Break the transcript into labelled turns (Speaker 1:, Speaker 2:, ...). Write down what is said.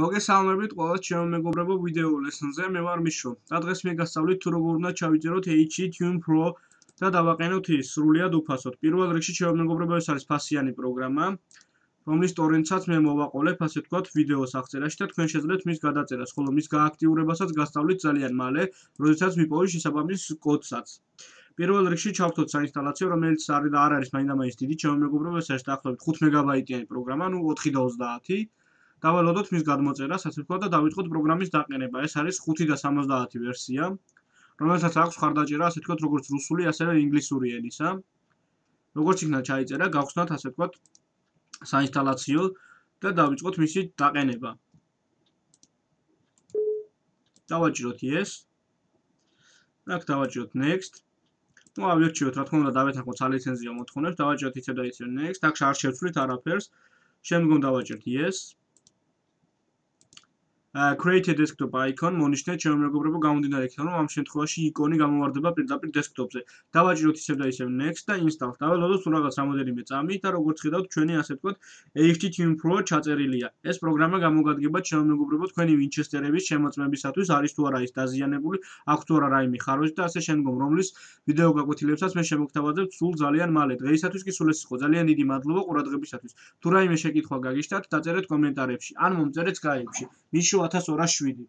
Speaker 1: მოგესალმებით ყველას ჩემო მეგობრებო ვიდეო ლესონზე. მე ვარ მიშო. და დღეს მე გასწავლით თუ როგორ უნდა ჩავიწეროთ HE Tune Pro და დავაყენოთ ის. სრულიად უფასოდ. პირველ რიგში ჩემო მეგობრებო ეს არის ფასიანი პროგრამა რომლის ტორენცაც მე მოვაყოლებ ასე ვთქვათ ვიდეოს აღწერაში და თქვენ შეძლებთ მის გადაწერას ხოლო მის გააქტიურებასაც გასწავლით ძალიან მალე როდესაც მიპოვი შესაბამის კოდსაც. პირველ რიგში ჩავთოთ საინსტალაციო რომელიც არ არის მაინდა-მაინც დიდი. ჩემო მეგობრებო ეს არის დაახლოებით 5 მეგაბაიტიანი პროგრამა ნუ 4 და 30 დავალოდოთ მის გადმოწერას, ასე ვთქვათ და დავიწყოთ პროგრამის დაყენება. ეს არის 5 და 70 ვერსია, რომელსაც აქვს ხარდაჭერა, ასე ვთქვათ, როგორც რუსული, ასევე ინგლისური ენისა. როგორც იქნა ჩაიწერა, გავხსნათ, ასე ვთქვათ, საინსტალაციო და დავიწყოთ მისი დაყენება. დავაჭიროთ yes. აქ დავაჭიროთ next. ну ავირჩიოთ რა თქმა უნდა დავეთანხმოთ სალიცენზიო მოთხოვნებს დავაჭიროთ ისე და ისე next აქ არ შევცვლით არაფერს შემდგომ დავაჭიროთ yes create a desktop icon მონიშნეთ ჩემო მეგობრებო გამომდინარე იქიდან რომ ამ შემთხვევაში იკონი გამოვარდება პირდაპირ desktop-ზე. დავაჭიროთ ისევ და ისევ next და install. დაველოდოთ სულ რაღაც რამოდენიმე წამი და როგორც ხედავთ ჩვენი ასე ვთქვათ HTTP Pro ჩაწერილია. ეს პროგრამა გამოგადგება ჩემო მეგობრებო თქვენი Winchester-ების შემოწმებისათვის არის თუ არა ის დაზიანებული, აქვს თუ არა რაიმე ხარვეჯი და ასე შემდგომ რომლის ვიდეო გაკვეთილებსაც მე შემოგთავაზებ სულ ძალიან მალე. დღეისათვის კი სულ ეს იყო. ძალიან დიდი მადლობა ყურადღებისათვის. თუ რაიმე შეკითხვა გაგიშტათ, დაწერეთ კომენტარებში ან მომწერეთ Skype-ში. მიშო 1207